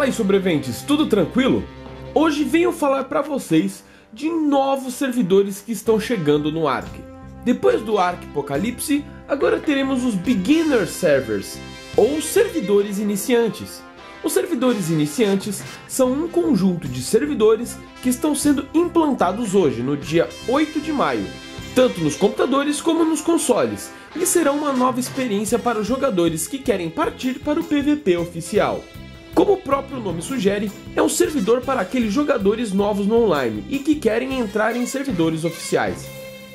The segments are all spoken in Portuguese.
Fala aí sobreviventes, tudo tranquilo? Hoje venho falar para vocês de novos servidores que estão chegando no Ark. Depois do Ark Apocalipse, agora teremos os Beginner Servers, ou servidores iniciantes. Os servidores iniciantes são um conjunto de servidores que estão sendo implantados hoje, no dia 8 de maio, tanto nos computadores como nos consoles, e serão uma nova experiência para os jogadores que querem partir para o PVP oficial. Como o próprio nome sugere, é um servidor para aqueles jogadores novos no online e que querem entrar em servidores oficiais.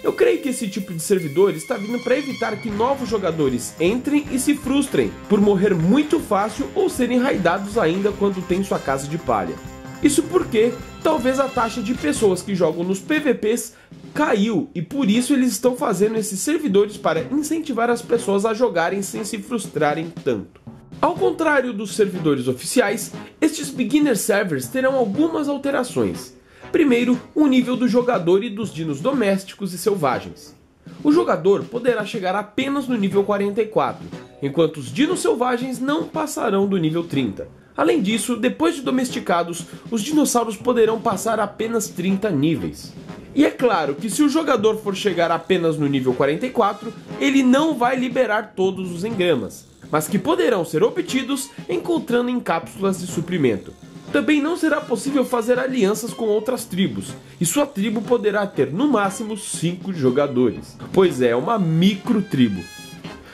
Eu creio que esse tipo de servidor está vindo para evitar que novos jogadores entrem e se frustrem por morrer muito fácil ou serem raidados ainda quando tem sua casa de palha. Isso porque talvez a taxa de pessoas que jogam nos PVPs caiu e por isso eles estão fazendo esses servidores para incentivar as pessoas a jogarem sem se frustrarem tanto. Ao contrário dos servidores oficiais, estes beginner servers terão algumas alterações. Primeiro, o nível do jogador e dos dinos domésticos e selvagens. O jogador poderá chegar apenas no nível 44, enquanto os dinos selvagens não passarão do nível 30. Além disso, depois de domesticados, os dinossauros poderão passar apenas 30 níveis. E é claro que se o jogador for chegar apenas no nível 44, ele não vai liberar todos os engramas, mas que poderão ser obtidos encontrando em cápsulas de suprimento. Também não será possível fazer alianças com outras tribos, e sua tribo poderá ter no máximo 5 jogadores, pois é uma micro tribo.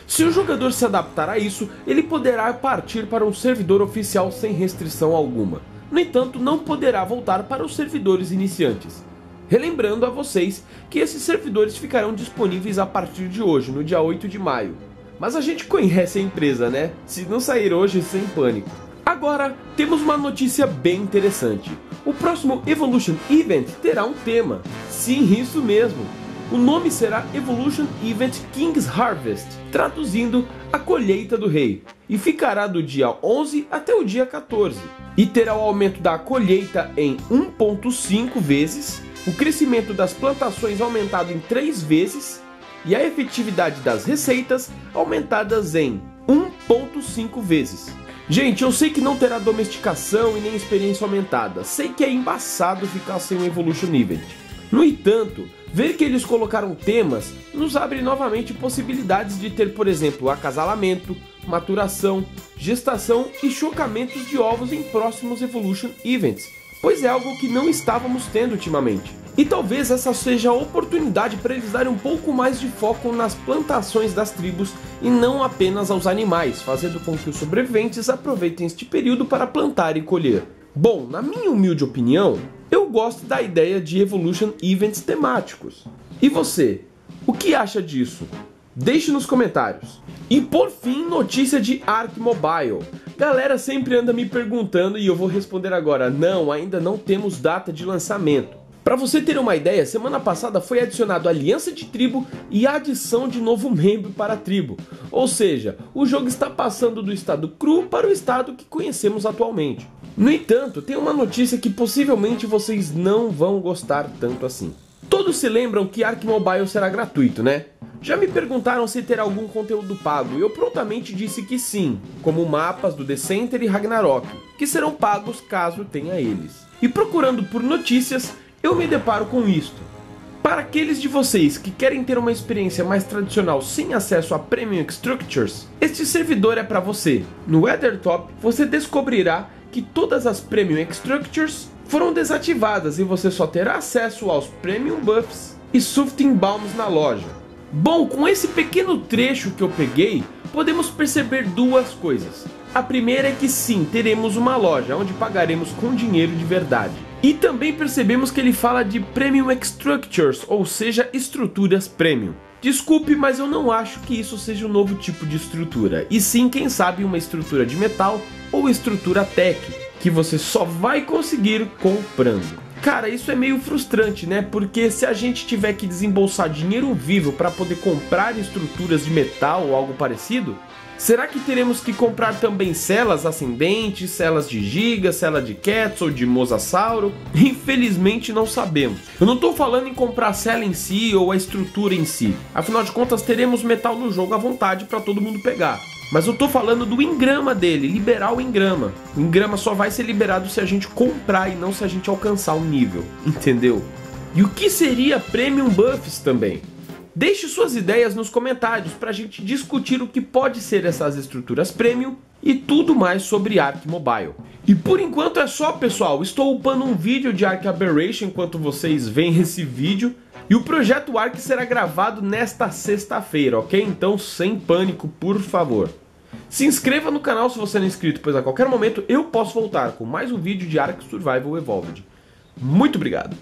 Se o jogador se adaptar a isso, ele poderá partir para um servidor oficial sem restrição alguma. No entanto, não poderá voltar para os servidores iniciantes. Relembrando a vocês que esses servidores ficarão disponíveis a partir de hoje, no dia 8 de maio. Mas a gente conhece a empresa, né? Se não sair hoje, sem pânico. Agora, temos uma notícia bem interessante. O próximo Evolution Event terá um tema. Sim, isso mesmo. O nome será Evolution Event King's Harvest, traduzindo a colheita do rei, e ficará do dia 11 até o dia 14. E terá o aumento da colheita em 1.5 vezes o crescimento das plantações aumentado em 3 vezes e a efetividade das receitas aumentadas em 1.5 vezes. Gente, eu sei que não terá domesticação e nem experiência aumentada, sei que é embaçado ficar sem o Evolution Event. No entanto, ver que eles colocaram temas nos abre novamente possibilidades de ter, por exemplo, acasalamento, maturação, gestação e chocamentos de ovos em próximos Evolution Events, pois é algo que não estávamos tendo ultimamente. E talvez essa seja a oportunidade para eles darem um pouco mais de foco nas plantações das tribos e não apenas aos animais, fazendo com que os sobreviventes aproveitem este período para plantar e colher. Bom, na minha humilde opinião, eu gosto da ideia de Evolution Events temáticos. E você, o que acha disso? Deixe nos comentários. E por fim, notícia de Ark Mobile. Galera sempre anda me perguntando e eu vou responder agora. Não, ainda não temos data de lançamento. Para você ter uma ideia, semana passada foi adicionado aliança de tribo e adição de novo membro para a tribo. Ou seja, o jogo está passando do estado cru para o estado que conhecemos atualmente. No entanto, tem uma notícia que possivelmente vocês não vão gostar tanto assim. Todos se lembram que Ark Mobile será gratuito, né? Já me perguntaram se terá algum conteúdo pago e eu prontamente disse que sim, como mapas do The Center e Ragnarok, que serão pagos caso tenha eles. E procurando por notícias, eu me deparo com isto. Para aqueles de vocês que querem ter uma experiência mais tradicional sem acesso a Premium Structures, este servidor é para você. No Weathertop, você descobrirá que todas as Premium Structures foram desativadas e você só terá acesso aos Premium Buffs e Sufting Balms na loja. Bom, com esse pequeno trecho que eu peguei, podemos perceber duas coisas. A primeira é que sim, teremos uma loja onde pagaremos com dinheiro de verdade. E também percebemos que ele fala de Premium Structures, ou seja, estruturas premium. Desculpe, mas eu não acho que isso seja um novo tipo de estrutura, e sim, quem sabe, uma estrutura de metal ou estrutura tech, que você só vai conseguir comprando. Cara, isso é meio frustrante, né? Porque se a gente tiver que desembolsar dinheiro vivo para poder comprar estruturas de metal ou algo parecido, será que teremos que comprar também celas ascendentes, celas de giga, cela de cats ou de mosasauro? Infelizmente não sabemos. Eu não estou falando em comprar a cela em si ou a estrutura em si. Afinal de contas, teremos metal no jogo à vontade para todo mundo pegar. Mas eu tô falando do engrama dele, liberar o engrama. O engrama só vai ser liberado se a gente comprar e não se a gente alcançar um nível, entendeu? E o que seria Premium Buffs também? Deixe suas ideias nos comentários para a gente discutir o que pode ser essas estruturas premium e tudo mais sobre Ark Mobile. E por enquanto é só, pessoal. Estou upando um vídeo de Ark Aberration enquanto vocês veem esse vídeo. E o projeto Ark será gravado nesta sexta-feira, ok? Então, sem pânico, por favor. Se inscreva no canal se você não é inscrito, pois a qualquer momento eu posso voltar com mais um vídeo de Ark Survival Evolved. Muito obrigado!